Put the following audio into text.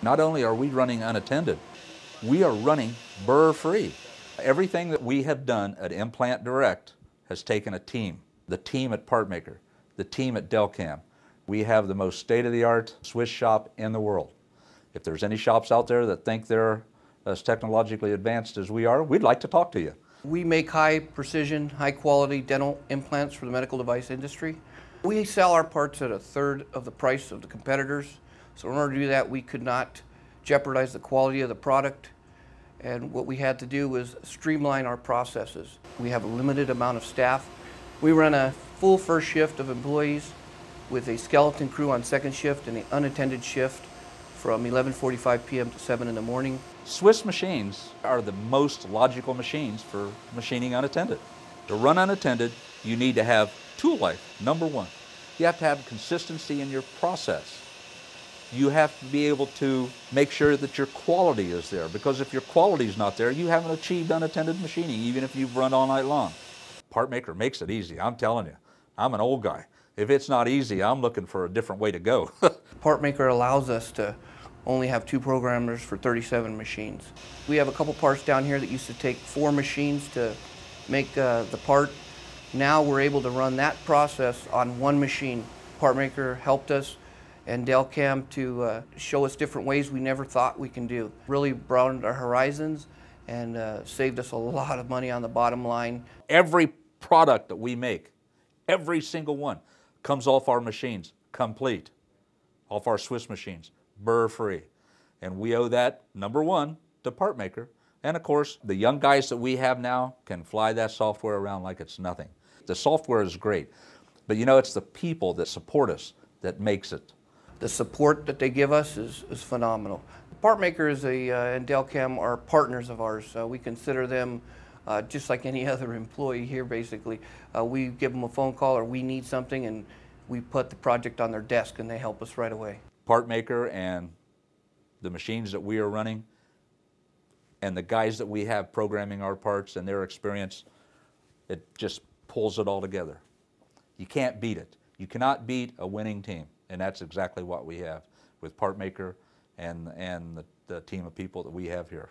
Not only are we running unattended, we are running burr free. Everything that we have done at Implant Direct has taken a team. The team at PartMaker, the team at Delcam. We have the most state-of-the-art Swiss shop in the world. If there's any shops out there that think they're as technologically advanced as we are, we'd like to talk to you. We make high precision, high quality dental implants for the medical device industry. We sell our parts at a third of the price of the competitors. So in order to do that, we could not jeopardize the quality of the product. And what we had to do was streamline our processes. We have a limited amount of staff. We run a full first shift of employees with a skeleton crew on second shift and an unattended shift from 11.45 p.m. to 7 in the morning. Swiss machines are the most logical machines for machining unattended. To run unattended, you need to have tool life, number one. You have to have consistency in your process. You have to be able to make sure that your quality is there because if your quality is not there, you haven't achieved unattended machining even if you've run all night long. PartMaker makes it easy, I'm telling you. I'm an old guy. If it's not easy, I'm looking for a different way to go. PartMaker allows us to only have two programmers for 37 machines. We have a couple parts down here that used to take four machines to make uh, the part. Now we're able to run that process on one machine. PartMaker helped us and Delcam to uh, show us different ways we never thought we can do. Really broadened our horizons and uh, saved us a lot of money on the bottom line. Every product that we make, every single one, comes off our machines, complete, off our Swiss machines burr free. And we owe that, number one, to PartMaker. And of course, the young guys that we have now can fly that software around like it's nothing. The software is great, but you know, it's the people that support us that makes it. The support that they give us is, is phenomenal. PartMaker is a, uh, and Delcam are partners of ours. Uh, we consider them uh, just like any other employee here, basically. Uh, we give them a phone call or we need something and we put the project on their desk and they help us right away PartMaker and the machines that we are running and the guys that we have programming our parts and their experience, it just pulls it all together. You can't beat it. You cannot beat a winning team, and that's exactly what we have with PartMaker and, and the, the team of people that we have here.